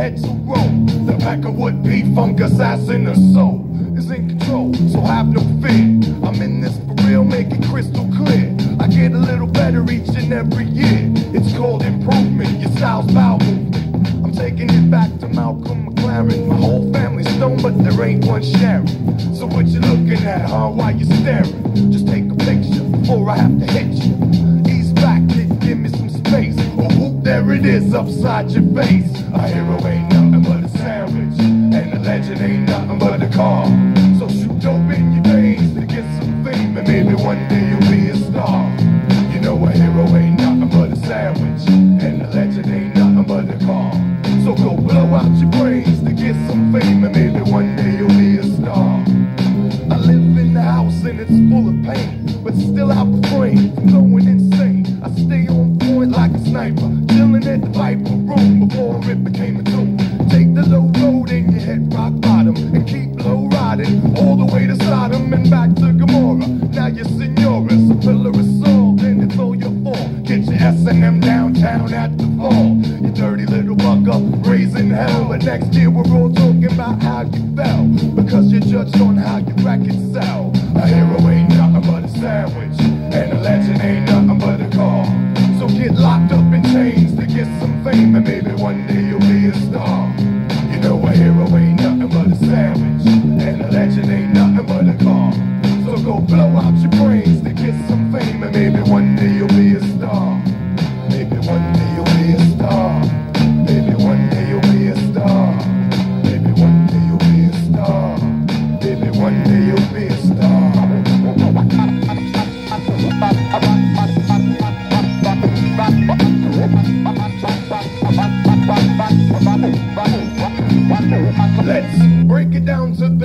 head to roll. The pack of wood beat funk assassin, the soul is in control, so have no fear. I'm in this for real, make it crystal clear. I get a little better each and every year. It's called improvement, your style's foul movement. I'm taking it back to Malcolm McLaren. My whole family's stoned, but there ain't one sharing. So what you looking at, huh? Why you staring? Just take a picture before I have to hit you. Whoop, it is, upside your face. A hero ain't nothing but a sandwich, and a legend ain't nothing but a car. So shoot dope in your veins to get some fame, and maybe one day you'll be a star. You know a hero ain't nothing but a sandwich, and a legend ain't nothing but a car. So go blow out your brains to get some fame, and maybe one day you'll be a star. I live in the house and it's full of pain, at the Viper room before it became a tomb. Take the low road and you hit rock bottom, and keep low riding all the way to Sodom and back to Gomorrah. Now you're senora's a pillar of salt, and it's all your fault. Get your S&M downtown at the fall. You dirty little bucker, raising hell. But next year we're all talking about how you fell, because you're judged on how you record sell. A hero ain't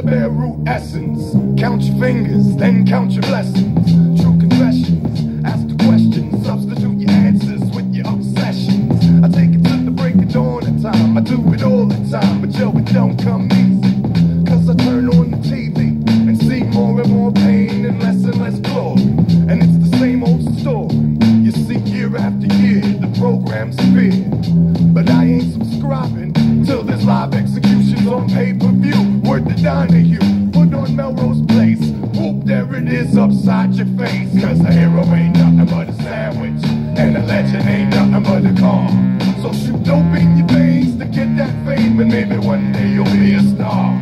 bare root essence. Count your fingers, then count your blessings. True confessions, ask the questions, substitute your answers with your obsessions. I take it to the break of dawn in time. I do it all the time, but yo, it don't come easy. Cause I turn on the TV and see more and more pain and less and less glory. And it's the same old story. You see, year after year, the program's fear. But I ain't subscribing till there's live Donahue, put on Melrose Place. Whoop, there it is upside your face. Cause a hero ain't nothing but a sandwich, and a legend ain't nothing but a car. So shoot dope in your veins to get that fame, and maybe one day you'll be a star.